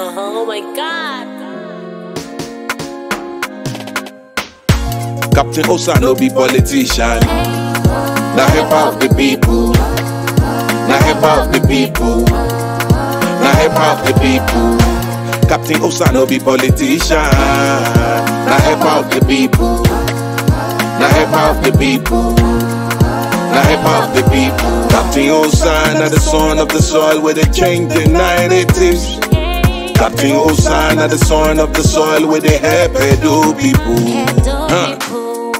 Oh my god. Captain Osa no be politician. Na help out the people. Na help out the people. Na help out the people. Captain Osa no be politician. Na help out the people. Na help out the people. Na help out the people. Captain Osa na the son of the soil where they change the narratives. Captain Osa na the son of the soil where they help Edo people. Huh.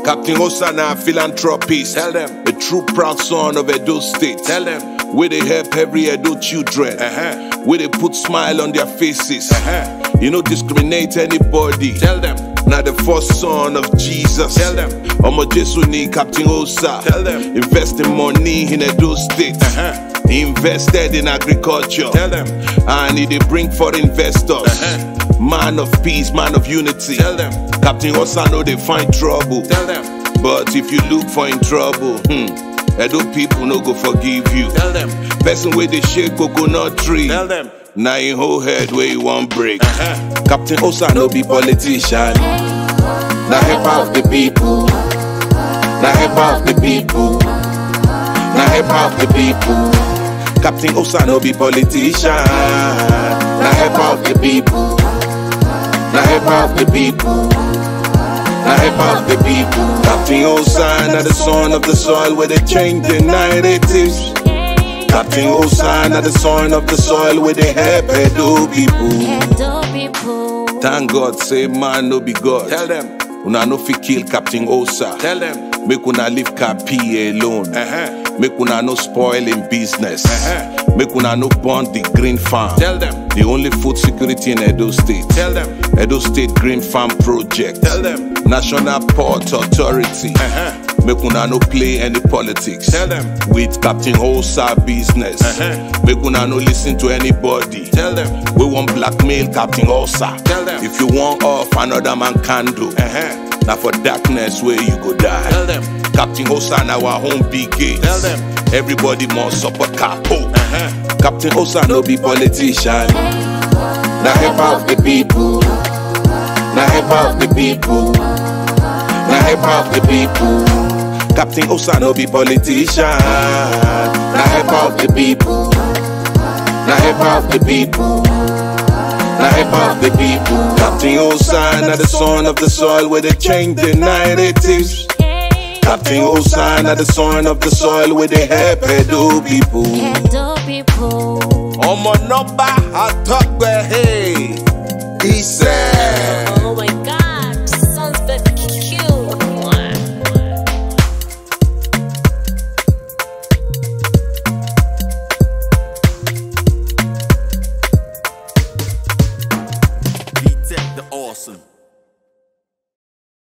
Captain Osa na philanthropist. Tell them. The true proud son of Edo State. Tell them. Where they help every Edo children. Uh-huh. Where they put smile on their faces. Uh-huh. You know discriminate anybody. Tell them. Now the first son of Jesus. Tell them. Omo Jesu ni Captain Osa. Tell them. Investing money in Edo State. Uh-huh. Invested in agriculture. Tell them. And he dey bring for investors. Uh-huh. Man of peace, man of unity. Tell them. Captain Osa know they find trouble. Tell them. But if you look for in trouble, hmm, Edo people no go forgive you. Tell them. Person where they shake coconut tree. Tell them. Now in whole head where you want break. Uh-huh. Captain Osa no be politician. Now help out the people. Now help out the people. Now help out the people. Captain Osa no be politician. Now help out the people. Now help out the people. Now help out the people. Captain Osa na the son of the soil where they change the narratives. Captain Osa na the son of the soil where they help Edo people. People. Thank God, say man no be God. Tell them. Una no fit kill Captain Osa. Tell them. Make una leave Capi alone. Uh-huh. Make una no spoil in business. Uh-huh. Make una no burn the green farm. Tell them. The only food security in Edo State. Tell them. Edo State Green Farm Project. Tell them. National Port Authority. Uh-huh. Make una no play any politics. Tell them. With Captain Osa business. Uh-huh. Make una no listen to anybody. Tell them. We want blackmail Captain Osa. Tell them. If you want off, another man can do. Now for darkness where you go die. Tell them. Captain Osa now our home big gates. Tell them. Everybody must support Capo. Uh-huh. Captain Osa no be politician. Now help out the people. Now help out the people. Now help out the people. Captain Osa no be politician. Now help out the people. Now help out the people. Now help out the people. Captain Osa na the son of the soil where they change the narratives. Captain Osa na the son of the soil where they help Edo people. Edo people. Ọmọ nọmba àtọ́gbẹ́ hey. He said. Oh my god. Sounds very cute. Beat the awesome.